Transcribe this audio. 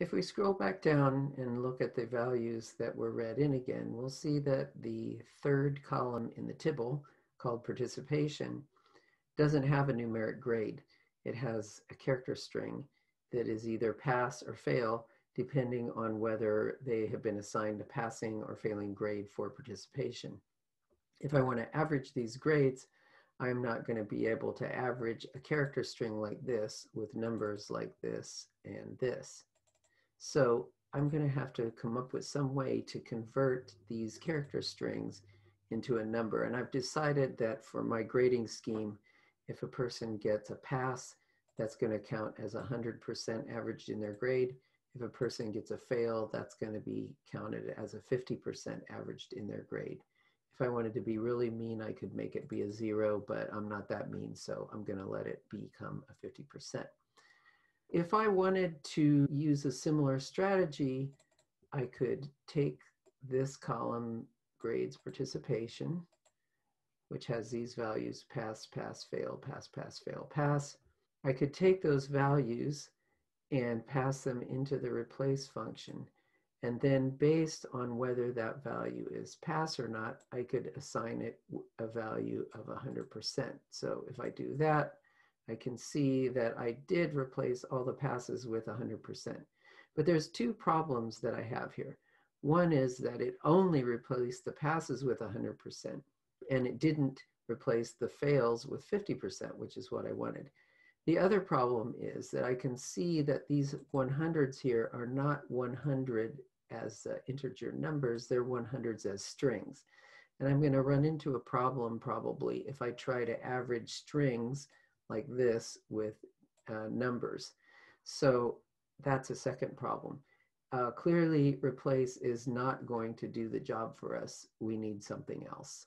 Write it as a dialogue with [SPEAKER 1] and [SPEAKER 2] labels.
[SPEAKER 1] If we scroll back down and look at the values that were read in again, we'll see that the third column in the tibble, called participation, doesn't have a numeric grade. It has a character string that is either pass or fail, depending on whether they have been assigned a passing or failing grade for participation. If I want to average these grades, I'm not going to be able to average a character string like this with numbers like this and this. So I'm going to have to come up with some way to convert these character strings into a number. And I've decided that for my grading scheme, if a person gets a pass, that's going to count as 100% averaged in their grade. If a person gets a fail, that's going to be counted as a 50% averaged in their grade. If I wanted to be really mean, I could make it be a zero, but I'm not that mean, so I'm going to let it become a 50%. If I wanted to use a similar strategy, I could take this column, grades participation, which has these values, pass, pass, fail, pass, pass, fail, pass. I could take those values and pass them into the replace function. And then based on whether that value is pass or not, I could assign it a value of 100%. So if I do that, I can see that I did replace all the passes with 100%. But there's two problems that I have here. One is that it only replaced the passes with 100%, and it didn't replace the fails with 50%, which is what I wanted. The other problem is that I can see that these 100s here are not 100 as uh, integer numbers, they're 100s as strings. And I'm going to run into a problem probably if I try to average strings like this with uh, numbers. So that's a second problem. Uh, clearly replace is not going to do the job for us. We need something else.